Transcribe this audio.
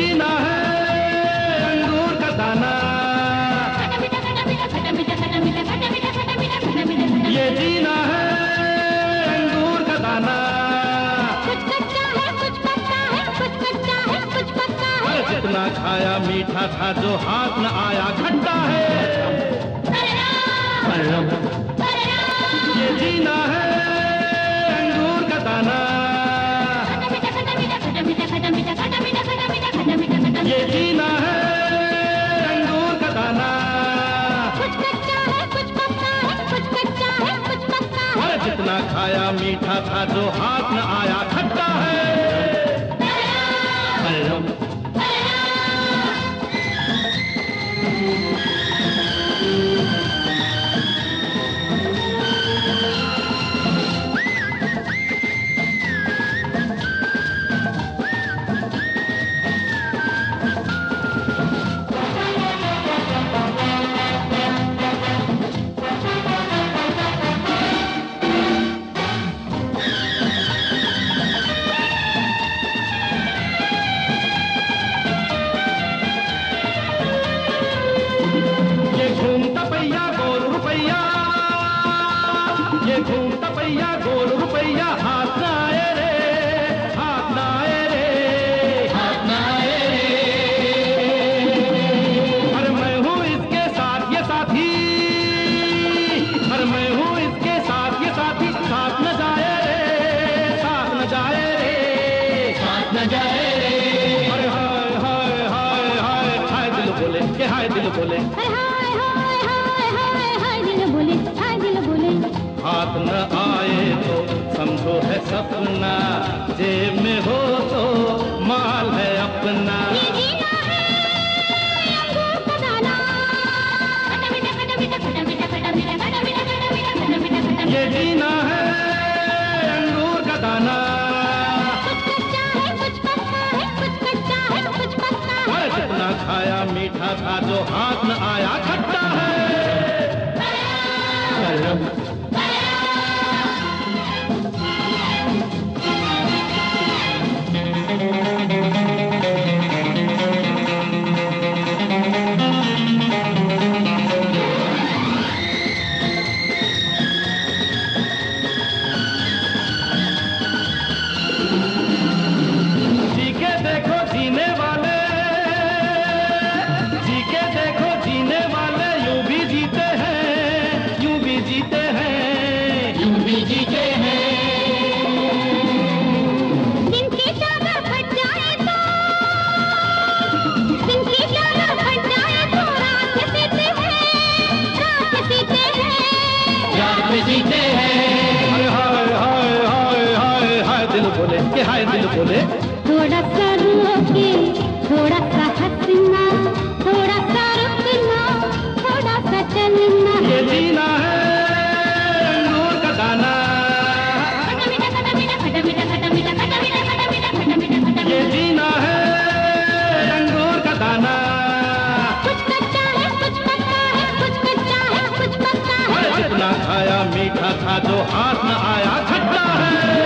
जीना है अंगूर का दाना। ये जीना है अंगूर का दाना। जितना खाया मीठा था जो हाथ न आया खट्टा है। खाया मीठा था जो हाथ न आया खट्टा घूमता पैया गोल रुपैया हाथ न आए रे हाथ न आए रे। हाथ न आए रे। अरे मैं हूँ इसके साथ ये साथी। अरे मैं हूँ इसके साथ ये साथी। साथ न जाए रे साथ न जाए रे। साथ न जाए रे। हाय हाय हाय हाय हाय दिल बोले के हाय दिल बोले। हाथ न तो समझो है सपना जेब में हो तो माल है अपना। ये जीना है अंगूर का दाना। जितना खाया मीठा था जो हाथ न आया। खट्टा हाय दिल बोले के हाय दिल बोले? थोड़ा सा रोके थोड़ा मीठा था जो हाथ न आया खट्टा है।